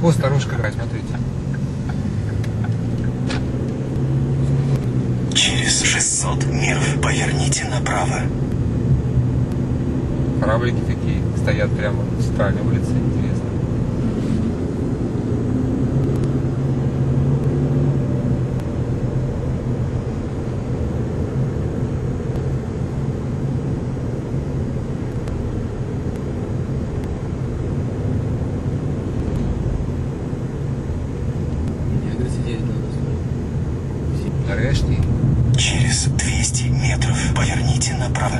Вот старушка играет, смотрите. Через 600 метров поверните направо. Кораблики такие стоят прямо на центральной улице. Интересно. Нарешті. Через 200 метров поверните направо.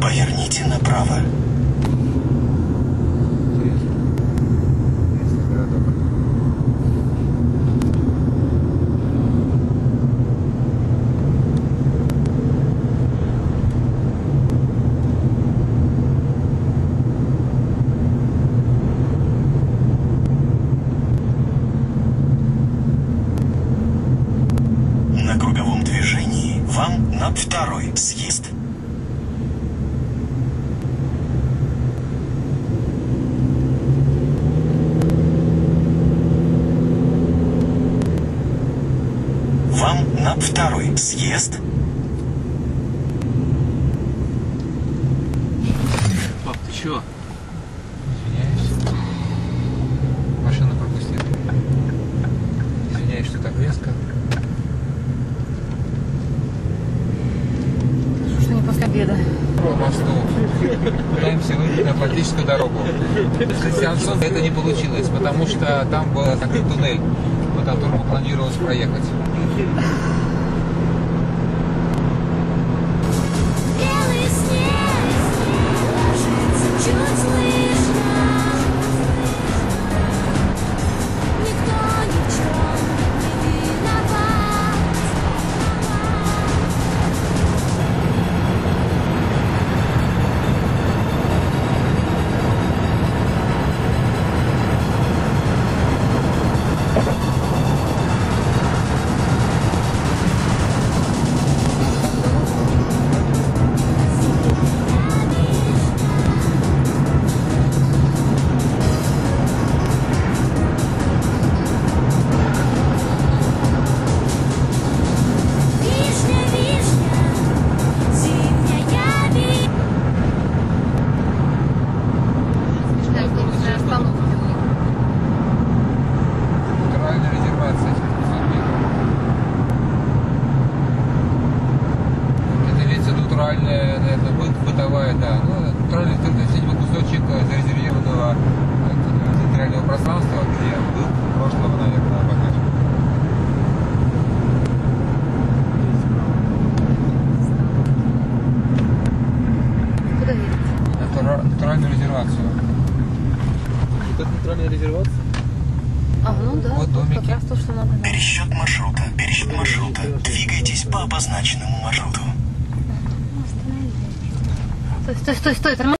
Поверните направо. Интересно. Интересный городок. На круговом движении вам на второй съезд. Вам на второй съезд. Пап, ты чё? Обеда. Мосту. Пытаемся выйти на Атлантическую дорогу. С Христиансона это не получилось, потому что там был закрыт туннель, по которому планировалось проехать. Натуральная, наверное, быт, бытовая, да. Ну, это видимо, кусочек э, зарезервированного э, территориального пространства, где был прошлого, наверное? Натура- натуральную резервацию. Это нейтральная резервация? А, ну да. Вот тут домики. Как раз то, что надо. да. Пересчет маршрута. Пересчет маршрута. Двигайтесь по обозначенному маршруту. Стой, стой, стой, стой, тормози.